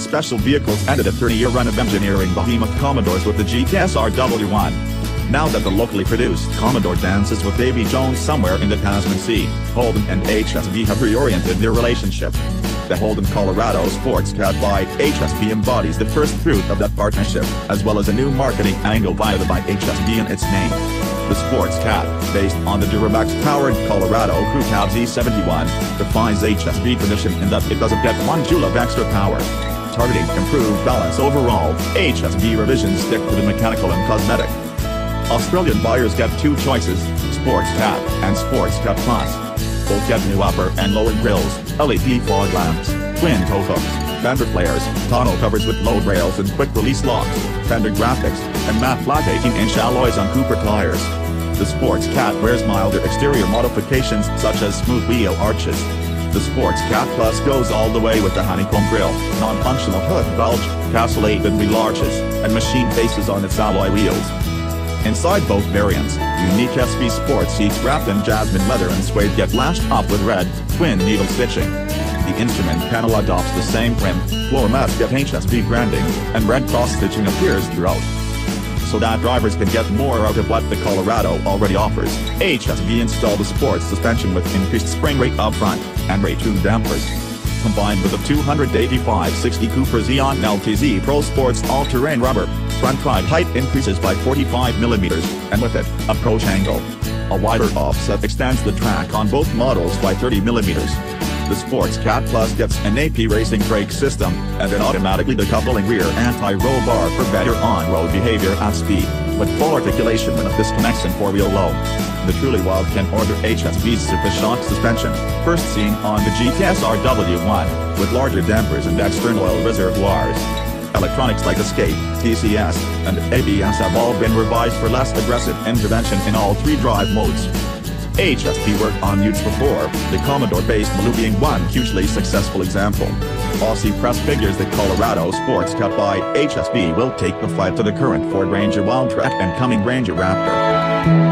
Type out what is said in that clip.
special vehicles ended a 30-year run of engineering behemoth Commodores with the GTSR W1. Now that the locally produced Commodore dances with Davy Jones somewhere in the Tasman Sea, Holden and HSV have reoriented their relationship. The Holden Colorado SportsCat by HSV embodies the first fruit of that partnership, as well as a new marketing angle via the by HSV in its name. The SportsCat, based on the Duramax-powered Colorado Crew Cab Z71, defines HSV tradition in that it doesn't get one joule of extra power. Targeting improved balance overall, HSV revisions stick to the mechanical and cosmetic. Australian buyers get two choices, SportsCat and SportsCat Plus. Both get new upper and lower grills, LED fog lamps, twin tow hooks, fender flares, tonneau covers with load rails and quick-release locks, fender graphics, and matte black 18-inch alloys on Cooper tires. The SportsCat wears milder exterior modifications such as smooth wheel arches. The SportsCat Plus goes all the way with the honeycomb grille, non-functional hood bulge, castellated arches, and machine faces on its alloy wheels. Inside both variants, unique SV Sport seats wrapped in jasmine leather and suede get lashed up with red, twin needle stitching. The instrument panel adopts the same trim, floor mats get HSV branding, and red cross stitching appears throughout. So that drivers can get more out of what the Colorado already offers, HSV installed a sports suspension with increased spring rate up front, and ray-tuned dampers. Combined with a 285-60 Cooper Zeon LTZ Pro Sports all-terrain rubber, front ride height increases by 45mm, and with it, approach angle. A wider offset extends the track on both models by 30mm. The SportsCat Plus gets an AP racing brake system, and an automatically decoupling rear anti-roll bar for better on-road behavior at speed, with full articulation when it disconnects in four-wheel low. The truly wild can order HSV's Supashock suspension, first seen on the GTSR W1, with larger dampers and external oil reservoirs. Electronics like ESC, TCS, and ABS have all been revised for less aggressive intervention in all three drive modes. HSV worked on utes before, the Commodore-based Maloo being one hugely successful example. Aussie Press figures the Colorado SportsCat by HSV will take the fight to the current Ford Ranger Wildtrak and coming Ranger Raptor.